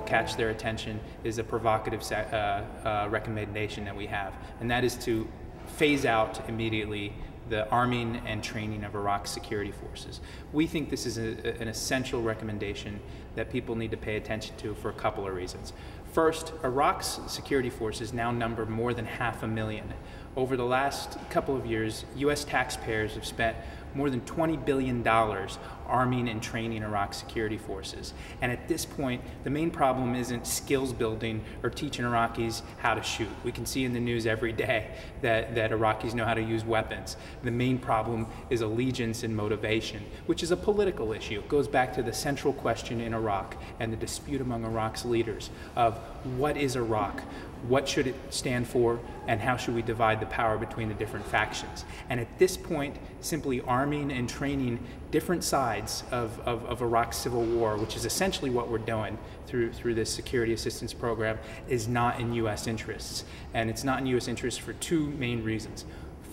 catch their attention is a provocative uh, uh, recommendation that we have, and that is to phase out immediately the arming and training of Iraq's security forces. We think this is a, an essential recommendation that people need to pay attention to for a couple of reasons. First, Iraq's security forces now number more than half a million. Over the last couple of years, U.S. taxpayers have spent more than $20 billion arming and training Iraq's security forces. And at this point, the main problem isn't skills building or teaching Iraqis how to shoot. We can see in the news every day that, that Iraqis know how to use weapons. The main problem is allegiance and motivation, which is a political issue. It goes back to the central question in Iraq and the dispute among Iraq's leaders of what is Iraq? What should it stand for? And how should we divide the power between the different factions? And at this point, simply arming and training different sides of, of, of Iraq's civil war, which is essentially what we're doing through, through this security assistance program, is not in U.S. interests. And it's not in U.S. interests for two main reasons.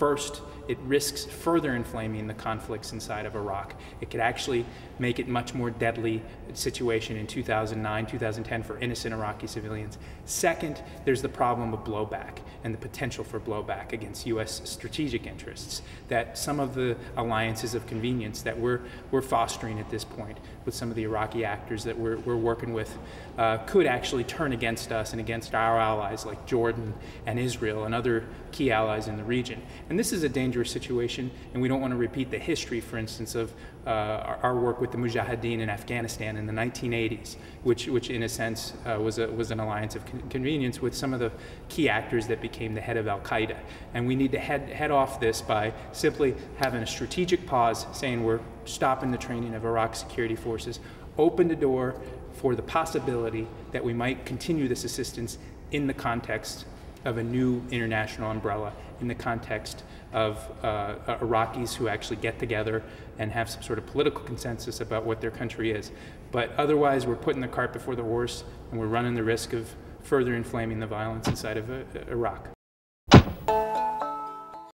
First, it risks further inflaming the conflicts inside of Iraq. It could actually make it much more deadly situation in 2009, 2010 for innocent Iraqi civilians. Second, there's the problem of blowback and the potential for blowback against U.S. strategic interests that some of the alliances of convenience that we're, we're fostering at this point with some of the Iraqi actors that we're, we're working with uh, could actually turn against us and against our allies like Jordan and Israel and other key allies in the region. And this is a dangerous situation, and we don't want to repeat the history, for instance, of uh, our, work with the Mujahideen in Afghanistan in the 1980s, which, which in a sense uh, was, a, was an alliance of con convenience with some of the key actors that became the head of Al Qaeda. And we need to head, head off this by simply having a strategic pause, saying we're stopping the training of Iraq security forces, open the door for the possibility that we might continue this assistance in the context of a new international umbrella in the context of uh, Iraqis who actually get together and have some sort of political consensus about what their country is. But otherwise, we're putting the cart before the horse and we're running the risk of further inflaming the violence inside of uh, Iraq.